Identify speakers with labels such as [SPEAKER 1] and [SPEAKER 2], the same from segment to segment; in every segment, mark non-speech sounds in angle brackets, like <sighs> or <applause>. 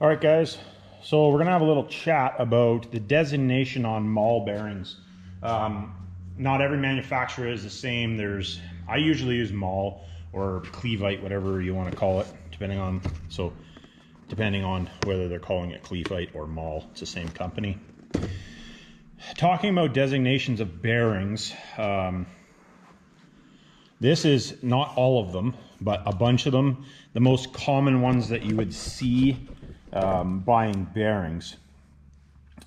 [SPEAKER 1] All right, guys. So we're gonna have a little chat about the designation on Mahle bearings. Um, not every manufacturer is the same. There's, I usually use Mahle or Clevite, whatever you want to call it, depending on, so depending on whether they're calling it Clevite or Mahle, it's the same company. Talking about designations of bearings, um, this is not all of them, but a bunch of them. The most common ones that you would see um, buying bearings.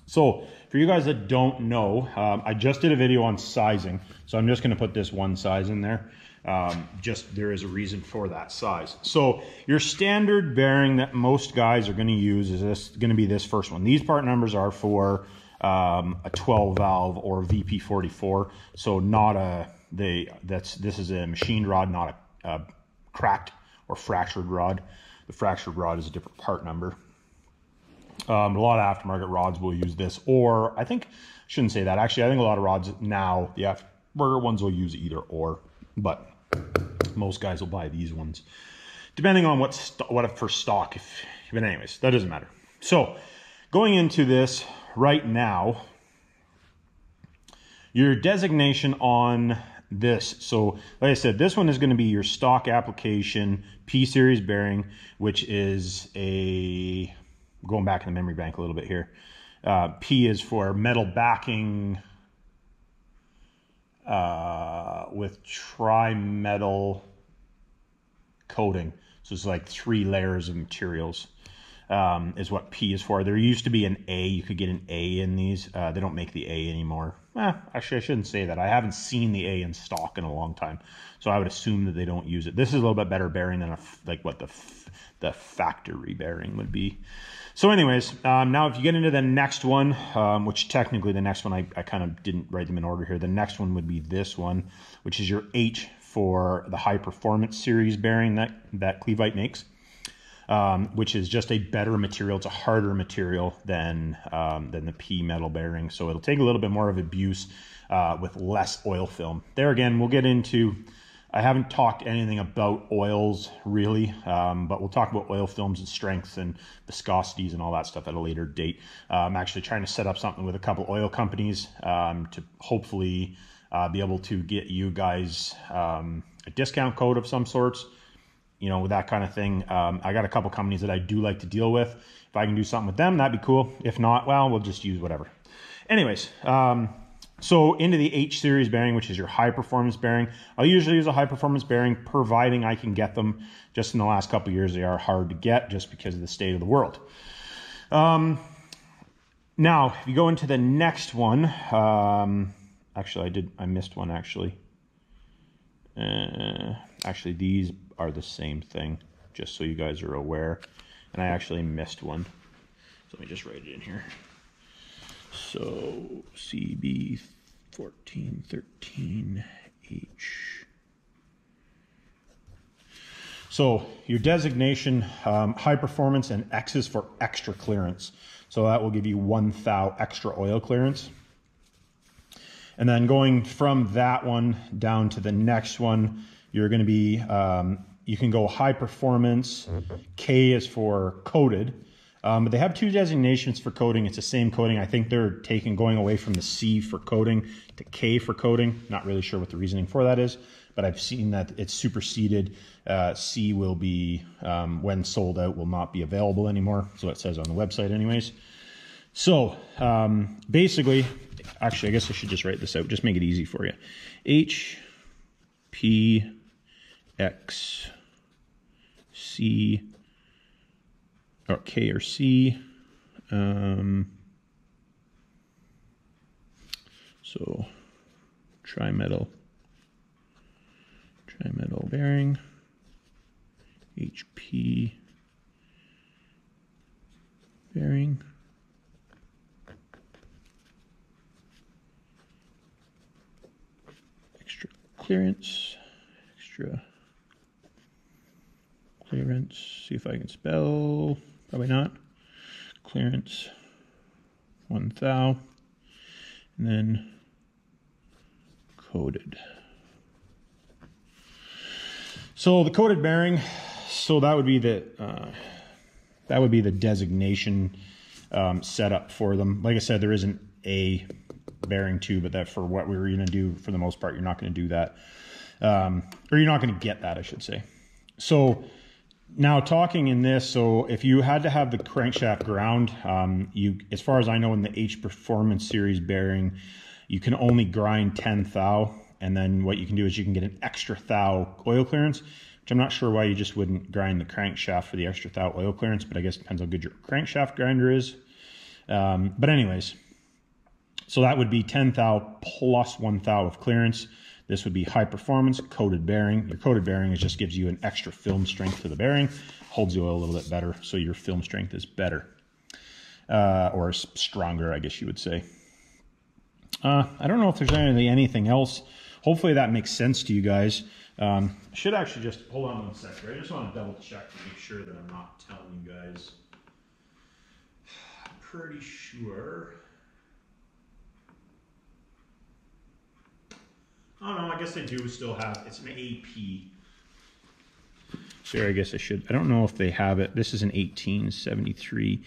[SPEAKER 1] So for you guys that don't know, um, I just did a video on sizing. So I'm just gonna put this one size in there. Um, just there is a reason for that size. So your standard bearing that most guys are gonna use is this gonna be this first one. These part numbers are for um, a 12 valve or VP44. So not a, they, that's, this is a machined rod, not a, a cracked or fractured rod. The fractured rod is a different part number. Um, a lot of aftermarket rods will use this, or I think, shouldn't say that. Actually, I think a lot of rods now, the aftermarket ones will use either or, but most guys will buy these ones, depending on what what for stock. If, but anyways, that doesn't matter. So going into this right now, your designation on this. So like I said, this one is going to be your stock application P series bearing, which is a going back in the memory bank a little bit here. Uh, P is for metal backing uh, with tri-metal coating. So it's like three layers of materials um, is what P is for. There used to be an A. You could get an A in these. Uh, they don't make the A anymore. Eh, actually, I shouldn't say that. I haven't seen the A in stock in a long time, so I would assume that they don't use it. This is a little bit better bearing than a, like what the the factory bearing would be. So anyways, um, now if you get into the next one, um, which technically the next one, I, I kind of didn't write them in order here. The next one would be this one, which is your H for the high performance series bearing that, that Clevite makes, um, which is just a better material. It's a harder material than, um, than the P metal bearing. So it'll take a little bit more of abuse uh, with less oil film. There again, we'll get into I haven't talked anything about oils really, um, but we'll talk about oil films and strengths and viscosities and all that stuff at a later date. Uh, I'm actually trying to set up something with a couple oil companies um, to hopefully uh, be able to get you guys um, a discount code of some sorts, you know, with that kind of thing. Um, I got a couple companies that I do like to deal with. If I can do something with them, that'd be cool. If not, well, we'll just use whatever. Anyways, um, so into the H series bearing, which is your high performance bearing, I'll usually use a high performance bearing, providing I can get them. Just in the last couple years, they are hard to get just because of the state of the world. Um, now, if you go into the next one, um, actually, I did, I missed one actually. Uh, actually, these are the same thing, just so you guys are aware. And I actually missed one. So let me just write it in here. So CB 1413H. So your designation, um, high performance and X is for extra clearance. So that will give you one thou extra oil clearance. And then going from that one down to the next one, you're going to be, um, you can go high performance. K is for coated. Um, but they have two designations for coating. It's the same coating. I think they're taking going away from the C for coating to K for coating. Not really sure what the reasoning for that is, but I've seen that it's superseded. Uh, C will be, um, when sold out, will not be available anymore. So it says on the website anyways. So um, basically, actually, I guess I should just write this out. Just make it easy for you. H, P, X, C, or K or C. Um, so tri-metal, tri-metal bearing, HP bearing. Extra clearance, extra clearance, see if I can spell Probably not. Clearance, one thou, and then coated. So the coated bearing, so that would be the, uh, that would be the designation um, setup for them. Like I said, there isn't a bearing too, but that for what we were going to do, for the most part, you're not going to do that. Um, or you're not going to get that, I should say. So now talking in this, so if you had to have the crankshaft ground, um, you, as far as I know, in the H Performance Series bearing, you can only grind 10 thou, and then what you can do is you can get an extra thou oil clearance, which I'm not sure why you just wouldn't grind the crankshaft for the extra thou oil clearance, but I guess it depends how good your crankshaft grinder is. Um, but anyways, so that would be 10 thou plus 1 thou of clearance. This would be high performance coated bearing. Your coated bearing is just gives you an extra film strength to the bearing, holds the oil a little bit better, so your film strength is better. Uh, or stronger, I guess you would say. Uh, I don't know if there's anything, anything else. Hopefully that makes sense to you guys. Um, should actually just, hold on one second. I just want to double check to make sure that I'm not telling you guys. <sighs> I'm pretty sure. Oh no, I guess they do still have, it's an AP. Sure, I guess I should, I don't know if they have it. This is an 1873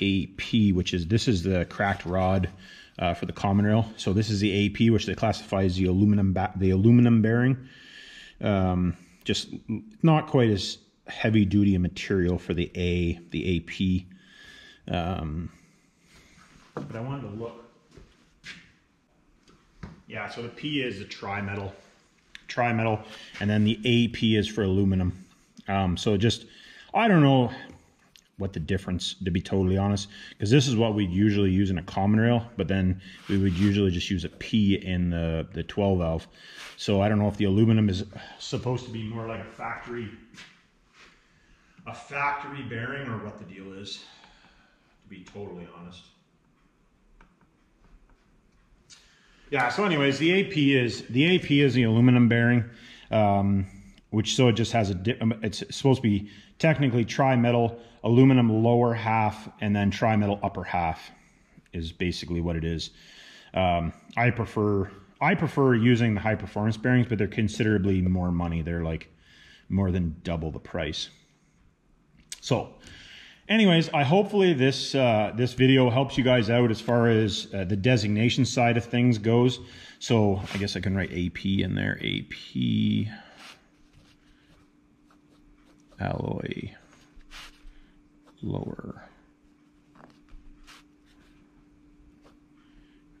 [SPEAKER 1] AP, which is, this is the cracked rod uh, for the common rail. So this is the AP, which they classify as the aluminum, the aluminum bearing. Um, just not quite as heavy duty a material for the A, the AP. Um, but I wanted to look yeah, so the P is the tri-metal, tri-metal, and then the AP is for aluminum. Um, so just, I don't know what the difference, to be totally honest, because this is what we'd usually use in a common rail, but then we would usually just use a P in the, the 12 valve. So I don't know if the aluminum is supposed to be more like a factory, a factory bearing or what the deal is, to be totally honest. Yeah. So, anyways, the AP is the AP is the aluminum bearing, um, which so it just has a. Um, it's supposed to be technically tri-metal aluminum lower half and then tri-metal upper half is basically what it is. Um, I prefer I prefer using the high performance bearings, but they're considerably more money. They're like more than double the price. So anyways, I hopefully this uh, this video helps you guys out as far as uh, the designation side of things goes. So I guess I can write AP in there. AP alloy lower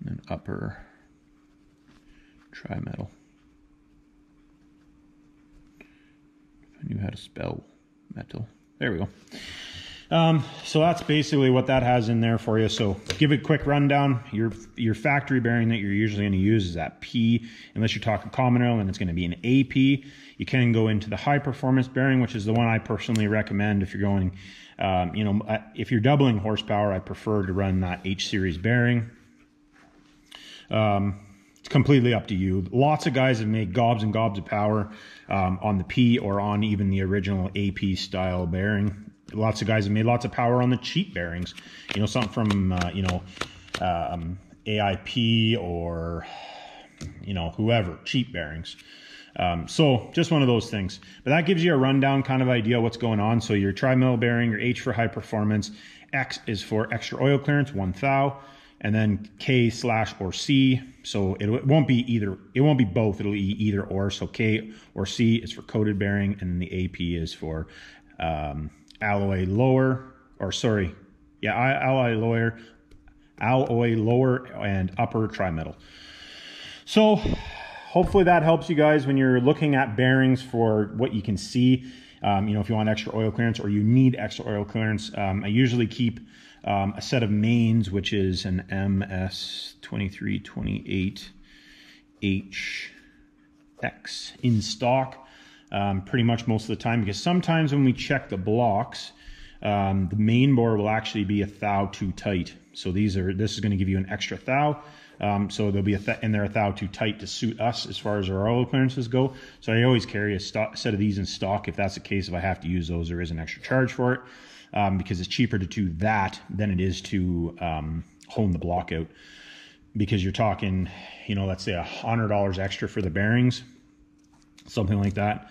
[SPEAKER 1] and then upper tri-metal. If I knew how to spell metal. There we go. Um, so that's basically what that has in there for you. So give it a quick rundown. Your your factory bearing that you're usually going to use is that P, unless you're talking common rail, and it's going to be an AP. You can go into the high performance bearing, which is the one I personally recommend if you're going, um, you know, uh, if you're doubling horsepower, I prefer to run that H series bearing. Um, it's completely up to you. Lots of guys have made gobs and gobs of power um, on the P or on even the original AP style bearing lots of guys have made lots of power on the cheap bearings. You know, something from, uh, you know, um, AIP or, you know, whoever, cheap bearings. Um, so just one of those things. But that gives you a rundown kind of idea what's going on. So your tri-metal bearing, your H for high performance, X is for extra oil clearance, one thou, and then K slash or C. So it, it won't be either, it won't be both, it'll be either or. So K or C is for coated bearing, and the AP is for um, alloy lower, or sorry, yeah, alloy lower, alloy lower and upper tri-metal. So hopefully that helps you guys when you're looking at bearings for what you can see. Um, you know, if you want extra oil clearance or you need extra oil clearance, um, I usually keep um, a set of mains, which is an MS2328HX in stock um, pretty much most of the time because sometimes when we check the blocks, um, the main bore will actually be a thou too tight. So these are this is going to give you an extra thou. Um, so there'll be a th in there a thou too tight to suit us as far as our oil clearances go. So I always carry a set of these in stock. If that's the case, if I have to use those, there is an extra charge for it um, because it's cheaper to do that than it is to um, hone the block out. Because you're talking, you know, let's say a hundred dollars extra for the bearings something like that.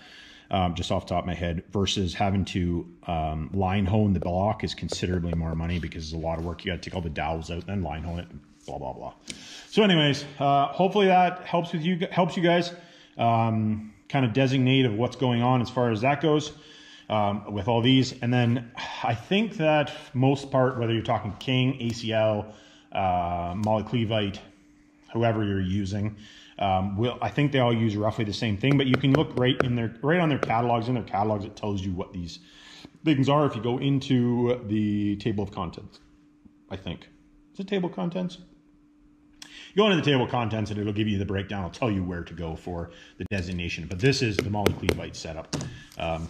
[SPEAKER 1] um, just off top of my head, versus having to um, line hone the block is considerably more money because there's a lot of work. You got to take all the dowels out, and then line hone it, blah blah blah. So, anyways, uh, hopefully that helps with you helps you guys um, kind of designate of what's going on as far as that goes. Um, with all these. And then I think that most part, whether you're talking King, ACL, uh, Mahle Clevite, whoever you're using, um, will I think they all use roughly the same thing. But you can look right in their right on their catalogs. In their catalogs, it tells you what these things are. If you go into the table of contents, I think is it table of contents. You go into the table of contents and it'll give you the breakdown. I'll tell you where to go for the designation. But this is the Mahle Clevite setup. Um,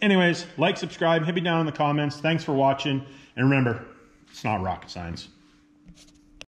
[SPEAKER 1] anyways, like, subscribe, hit me down in the comments. Thanks for watching. And remember, it's not rocket science.